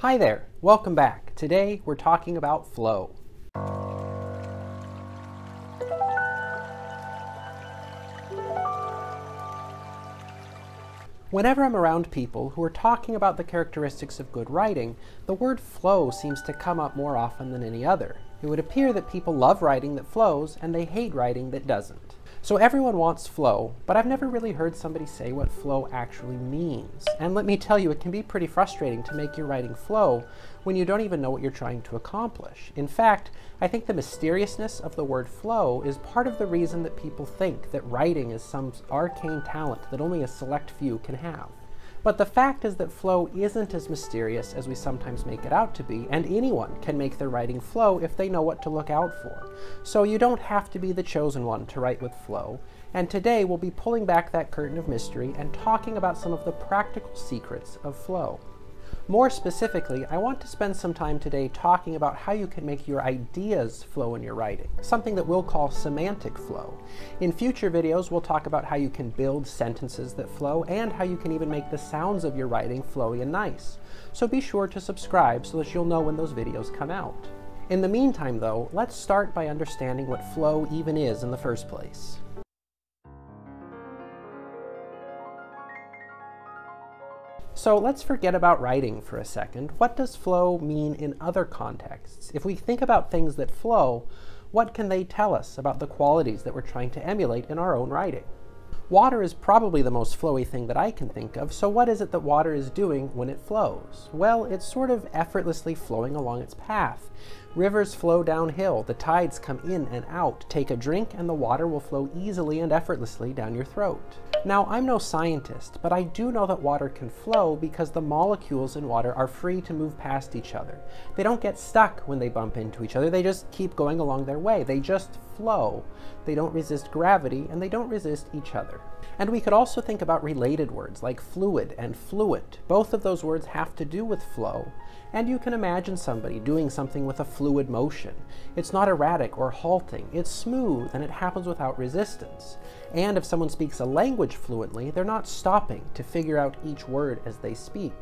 Hi there, welcome back. Today we're talking about flow. Whenever I'm around people who are talking about the characteristics of good writing, the word flow seems to come up more often than any other. It would appear that people love writing that flows and they hate writing that doesn't. So everyone wants flow, but I've never really heard somebody say what flow actually means. And let me tell you, it can be pretty frustrating to make your writing flow when you don't even know what you're trying to accomplish. In fact, I think the mysteriousness of the word flow is part of the reason that people think that writing is some arcane talent that only a select few can have. But the fact is that flow isn't as mysterious as we sometimes make it out to be, and anyone can make their writing flow if they know what to look out for. So you don't have to be the chosen one to write with flow. And today we'll be pulling back that curtain of mystery and talking about some of the practical secrets of flow. More specifically, I want to spend some time today talking about how you can make your ideas flow in your writing, something that we'll call semantic flow. In future videos, we'll talk about how you can build sentences that flow and how you can even make the sounds of your writing flowy and nice. So be sure to subscribe so that you'll know when those videos come out. In the meantime, though, let's start by understanding what flow even is in the first place. So let's forget about writing for a second. What does flow mean in other contexts? If we think about things that flow, what can they tell us about the qualities that we're trying to emulate in our own writing? Water is probably the most flowy thing that I can think of, so what is it that water is doing when it flows? Well, it's sort of effortlessly flowing along its path. Rivers flow downhill, the tides come in and out. Take a drink and the water will flow easily and effortlessly down your throat. Now, I'm no scientist, but I do know that water can flow because the molecules in water are free to move past each other. They don't get stuck when they bump into each other, they just keep going along their way. They just flow. They don't resist gravity, and they don't resist each other. And we could also think about related words like fluid and fluent. Both of those words have to do with flow, and you can imagine somebody doing something with a fluid motion. It's not erratic or halting, it's smooth and it happens without resistance. And if someone speaks a language fluently, they're not stopping to figure out each word as they speak.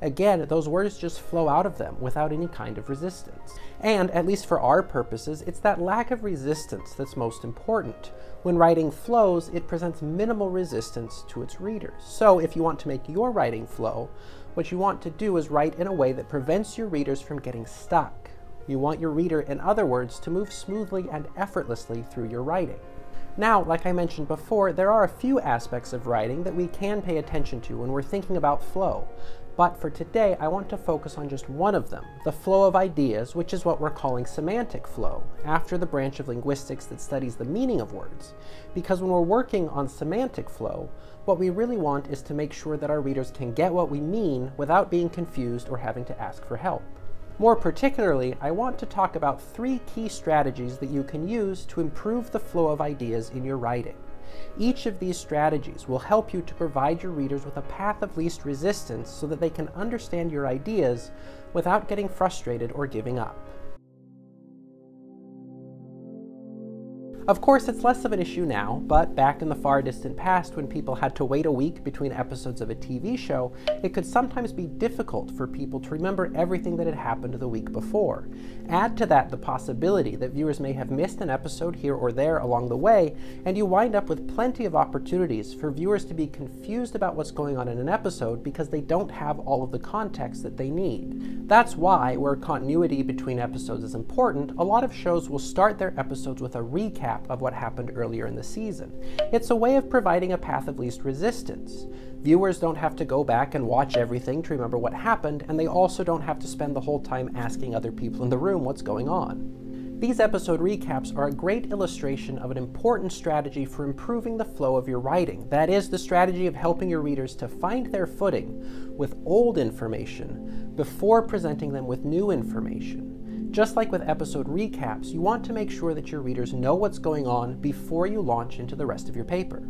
Again, those words just flow out of them without any kind of resistance. And, at least for our purposes, it's that lack of resistance that's most important. When writing flows, it presents minimal resistance to its readers. So, if you want to make your writing flow, what you want to do is write in a way that prevents your readers from getting stuck. You want your reader, in other words, to move smoothly and effortlessly through your writing. Now, like I mentioned before, there are a few aspects of writing that we can pay attention to when we're thinking about flow. But for today, I want to focus on just one of them, the flow of ideas, which is what we're calling semantic flow, after the branch of linguistics that studies the meaning of words. Because when we're working on semantic flow, what we really want is to make sure that our readers can get what we mean without being confused or having to ask for help. More particularly, I want to talk about three key strategies that you can use to improve the flow of ideas in your writing. Each of these strategies will help you to provide your readers with a path of least resistance so that they can understand your ideas without getting frustrated or giving up. Of course, it's less of an issue now, but back in the far distant past when people had to wait a week between episodes of a TV show, it could sometimes be difficult for people to remember everything that had happened the week before. Add to that the possibility that viewers may have missed an episode here or there along the way, and you wind up with plenty of opportunities for viewers to be confused about what's going on in an episode because they don't have all of the context that they need. That's why, where continuity between episodes is important, a lot of shows will start their episodes with a recap recap of what happened earlier in the season. It's a way of providing a path of least resistance. Viewers don't have to go back and watch everything to remember what happened, and they also don't have to spend the whole time asking other people in the room what's going on. These episode recaps are a great illustration of an important strategy for improving the flow of your writing. That is, the strategy of helping your readers to find their footing with old information before presenting them with new information. Just like with episode recaps, you want to make sure that your readers know what's going on before you launch into the rest of your paper.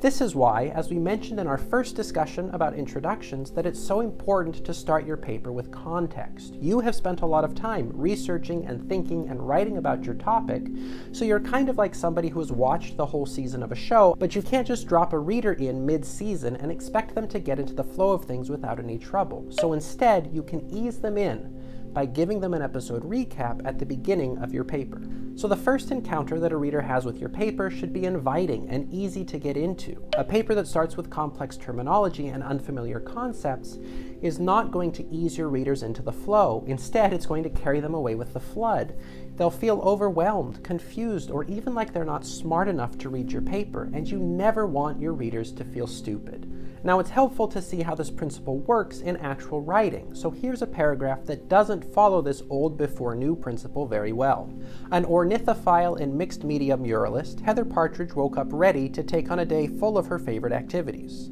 This is why, as we mentioned in our first discussion about introductions, that it's so important to start your paper with context. You have spent a lot of time researching and thinking and writing about your topic, so you're kind of like somebody who has watched the whole season of a show, but you can't just drop a reader in mid-season and expect them to get into the flow of things without any trouble. So instead, you can ease them in by giving them an episode recap at the beginning of your paper. So the first encounter that a reader has with your paper should be inviting and easy to get into. A paper that starts with complex terminology and unfamiliar concepts is not going to ease your readers into the flow. Instead, it's going to carry them away with the flood. They'll feel overwhelmed, confused, or even like they're not smart enough to read your paper, and you never want your readers to feel stupid. Now it's helpful to see how this principle works in actual writing, so here's a paragraph that doesn't follow this old before new principle very well. An ornithophile and mixed media muralist, Heather Partridge woke up ready to take on a day full of her favorite activities.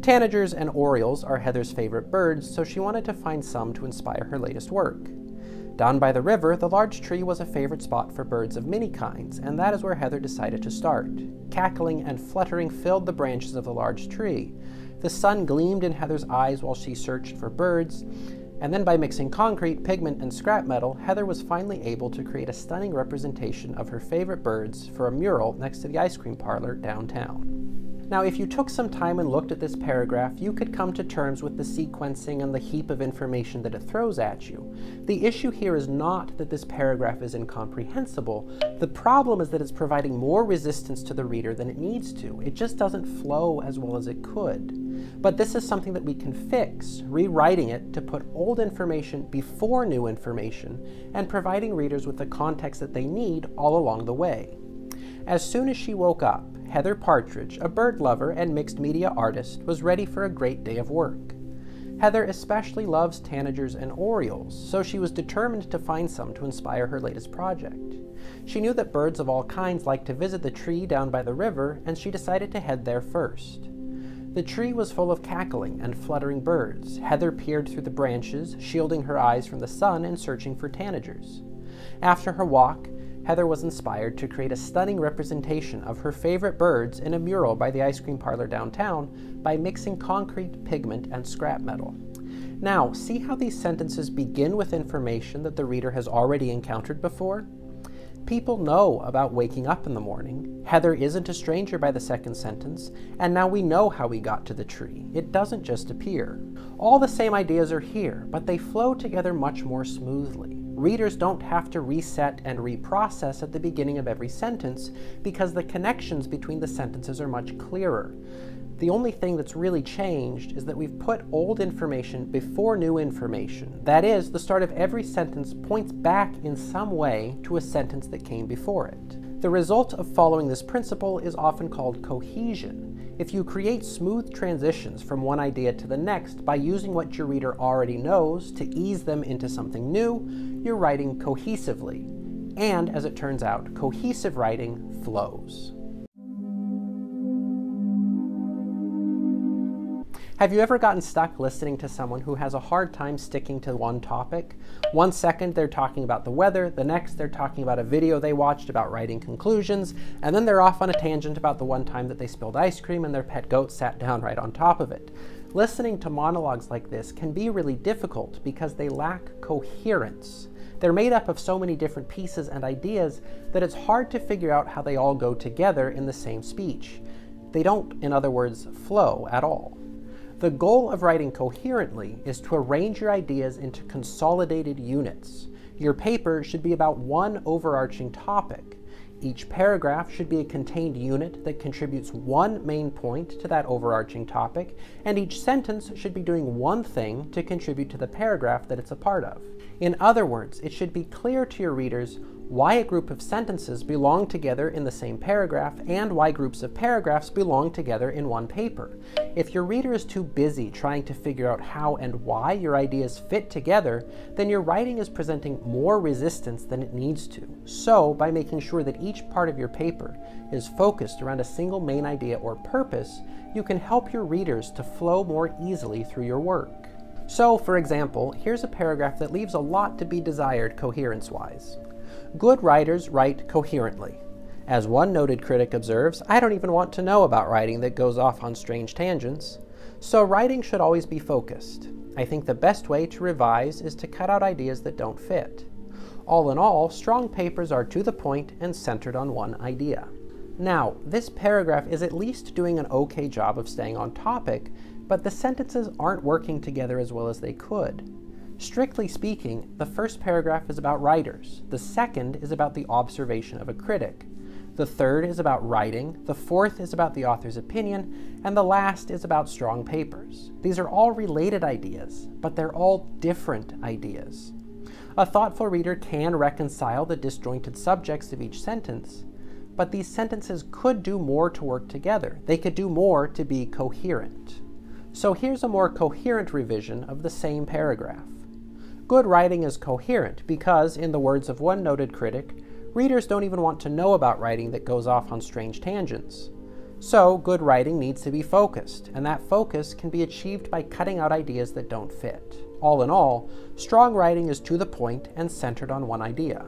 Tanagers and orioles are Heather's favorite birds, so she wanted to find some to inspire her latest work. Down by the river, the large tree was a favorite spot for birds of many kinds, and that is where Heather decided to start. Cackling and fluttering filled the branches of the large tree. The sun gleamed in Heather's eyes while she searched for birds, and then by mixing concrete, pigment, and scrap metal, Heather was finally able to create a stunning representation of her favorite birds for a mural next to the ice cream parlor downtown. Now, if you took some time and looked at this paragraph, you could come to terms with the sequencing and the heap of information that it throws at you. The issue here is not that this paragraph is incomprehensible. The problem is that it's providing more resistance to the reader than it needs to. It just doesn't flow as well as it could. But this is something that we can fix, rewriting it to put old information before new information and providing readers with the context that they need all along the way. As soon as she woke up, Heather Partridge, a bird lover and mixed media artist, was ready for a great day of work. Heather especially loves tanagers and orioles, so she was determined to find some to inspire her latest project. She knew that birds of all kinds like to visit the tree down by the river, and she decided to head there first. The tree was full of cackling and fluttering birds. Heather peered through the branches, shielding her eyes from the sun and searching for tanagers. After her walk, Heather was inspired to create a stunning representation of her favorite birds in a mural by the ice cream parlor downtown by mixing concrete, pigment, and scrap metal. Now, see how these sentences begin with information that the reader has already encountered before? People know about waking up in the morning. Heather isn't a stranger by the second sentence, and now we know how we got to the tree. It doesn't just appear. All the same ideas are here, but they flow together much more smoothly. Readers don't have to reset and reprocess at the beginning of every sentence because the connections between the sentences are much clearer. The only thing that's really changed is that we've put old information before new information. That is, the start of every sentence points back in some way to a sentence that came before it. The result of following this principle is often called cohesion, if you create smooth transitions from one idea to the next by using what your reader already knows to ease them into something new, you're writing cohesively. And as it turns out, cohesive writing flows. Have you ever gotten stuck listening to someone who has a hard time sticking to one topic? One second they're talking about the weather, the next they're talking about a video they watched about writing conclusions, and then they're off on a tangent about the one time that they spilled ice cream and their pet goat sat down right on top of it. Listening to monologues like this can be really difficult because they lack coherence. They're made up of so many different pieces and ideas that it's hard to figure out how they all go together in the same speech. They don't, in other words, flow at all. The goal of writing coherently is to arrange your ideas into consolidated units. Your paper should be about one overarching topic. Each paragraph should be a contained unit that contributes one main point to that overarching topic, and each sentence should be doing one thing to contribute to the paragraph that it's a part of. In other words, it should be clear to your readers why a group of sentences belong together in the same paragraph, and why groups of paragraphs belong together in one paper. If your reader is too busy trying to figure out how and why your ideas fit together, then your writing is presenting more resistance than it needs to. So, by making sure that each part of your paper is focused around a single main idea or purpose, you can help your readers to flow more easily through your work. So, for example, here's a paragraph that leaves a lot to be desired coherence-wise. Good writers write coherently. As one noted critic observes, I don't even want to know about writing that goes off on strange tangents. So writing should always be focused. I think the best way to revise is to cut out ideas that don't fit. All in all, strong papers are to the point and centered on one idea. Now, this paragraph is at least doing an okay job of staying on topic, but the sentences aren't working together as well as they could. Strictly speaking, the first paragraph is about writers, the second is about the observation of a critic, the third is about writing, the fourth is about the author's opinion, and the last is about strong papers. These are all related ideas, but they're all different ideas. A thoughtful reader can reconcile the disjointed subjects of each sentence, but these sentences could do more to work together. They could do more to be coherent. So here's a more coherent revision of the same paragraph. Good writing is coherent because, in the words of one noted critic, readers don't even want to know about writing that goes off on strange tangents. So, good writing needs to be focused, and that focus can be achieved by cutting out ideas that don't fit. All in all, strong writing is to the point and centered on one idea.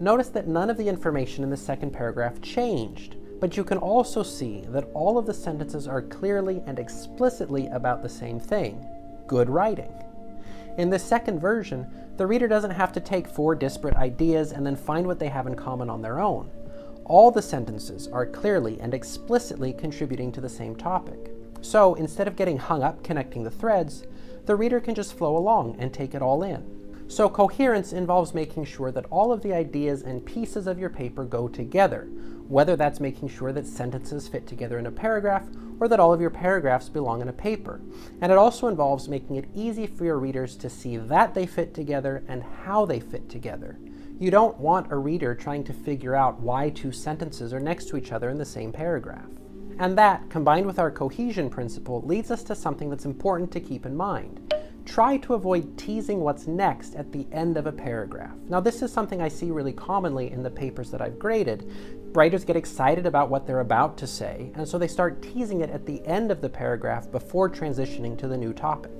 Notice that none of the information in the second paragraph changed, but you can also see that all of the sentences are clearly and explicitly about the same thing good writing. In the second version, the reader doesn't have to take four disparate ideas and then find what they have in common on their own. All the sentences are clearly and explicitly contributing to the same topic. So instead of getting hung up connecting the threads, the reader can just flow along and take it all in. So coherence involves making sure that all of the ideas and pieces of your paper go together, whether that's making sure that sentences fit together in a paragraph or that all of your paragraphs belong in a paper. And it also involves making it easy for your readers to see that they fit together and how they fit together. You don't want a reader trying to figure out why two sentences are next to each other in the same paragraph. And that, combined with our cohesion principle, leads us to something that's important to keep in mind. Try to avoid teasing what's next at the end of a paragraph. Now, this is something I see really commonly in the papers that I've graded. Writers get excited about what they're about to say, and so they start teasing it at the end of the paragraph before transitioning to the new topic.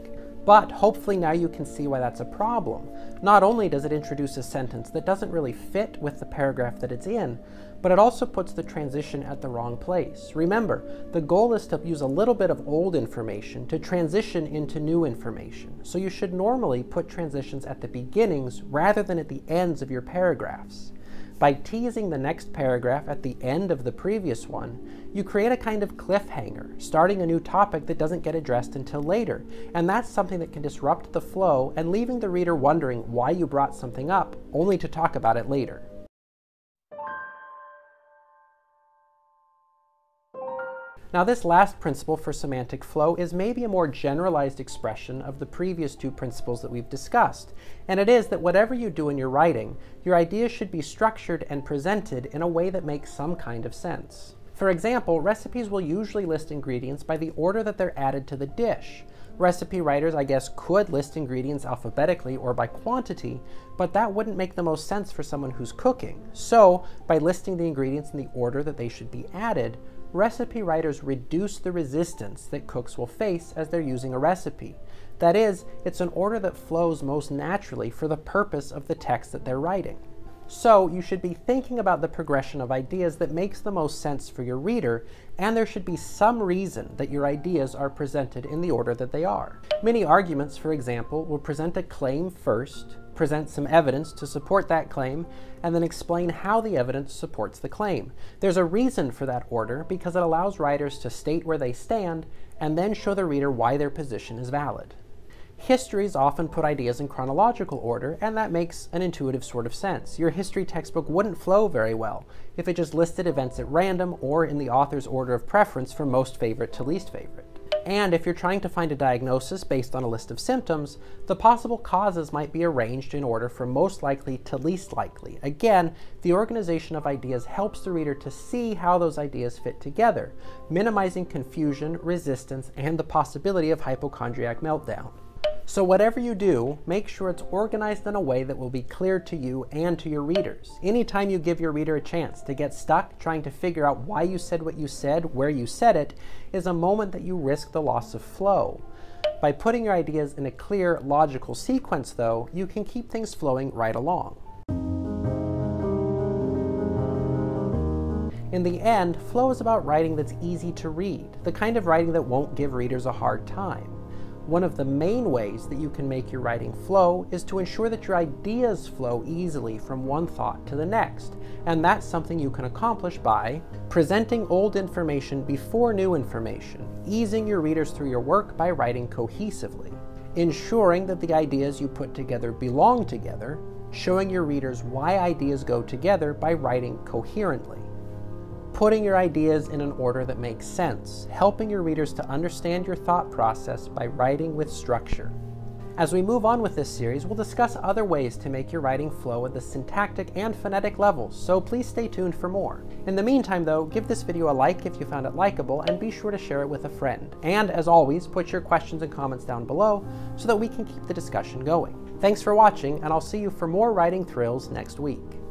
But hopefully now you can see why that's a problem. Not only does it introduce a sentence that doesn't really fit with the paragraph that it's in, but it also puts the transition at the wrong place. Remember, the goal is to use a little bit of old information to transition into new information. So you should normally put transitions at the beginnings rather than at the ends of your paragraphs. By teasing the next paragraph at the end of the previous one, you create a kind of cliffhanger, starting a new topic that doesn't get addressed until later. And that's something that can disrupt the flow and leaving the reader wondering why you brought something up, only to talk about it later. Now this last principle for semantic flow is maybe a more generalized expression of the previous two principles that we've discussed, and it is that whatever you do in your writing, your ideas should be structured and presented in a way that makes some kind of sense. For example, recipes will usually list ingredients by the order that they're added to the dish. Recipe writers, I guess, could list ingredients alphabetically or by quantity, but that wouldn't make the most sense for someone who's cooking. So, by listing the ingredients in the order that they should be added, recipe writers reduce the resistance that cooks will face as they're using a recipe. That is, it's an order that flows most naturally for the purpose of the text that they're writing. So you should be thinking about the progression of ideas that makes the most sense for your reader, and there should be some reason that your ideas are presented in the order that they are. Many arguments, for example, will present a claim first, present some evidence to support that claim, and then explain how the evidence supports the claim. There's a reason for that order because it allows writers to state where they stand and then show the reader why their position is valid. Histories often put ideas in chronological order, and that makes an intuitive sort of sense. Your history textbook wouldn't flow very well if it just listed events at random or in the author's order of preference from most favorite to least favorite. And if you're trying to find a diagnosis based on a list of symptoms, the possible causes might be arranged in order from most likely to least likely. Again, the organization of ideas helps the reader to see how those ideas fit together, minimizing confusion, resistance, and the possibility of hypochondriac meltdown. So whatever you do, make sure it's organized in a way that will be clear to you and to your readers. Anytime you give your reader a chance to get stuck trying to figure out why you said what you said, where you said it, is a moment that you risk the loss of flow. By putting your ideas in a clear, logical sequence, though, you can keep things flowing right along. In the end, flow is about writing that's easy to read, the kind of writing that won't give readers a hard time. One of the main ways that you can make your writing flow is to ensure that your ideas flow easily from one thought to the next, and that's something you can accomplish by presenting old information before new information, easing your readers through your work by writing cohesively, ensuring that the ideas you put together belong together, showing your readers why ideas go together by writing coherently putting your ideas in an order that makes sense, helping your readers to understand your thought process by writing with structure. As we move on with this series, we'll discuss other ways to make your writing flow at the syntactic and phonetic levels, so please stay tuned for more. In the meantime though, give this video a like if you found it likable, and be sure to share it with a friend. And as always, put your questions and comments down below so that we can keep the discussion going. Thanks for watching, and I'll see you for more writing thrills next week.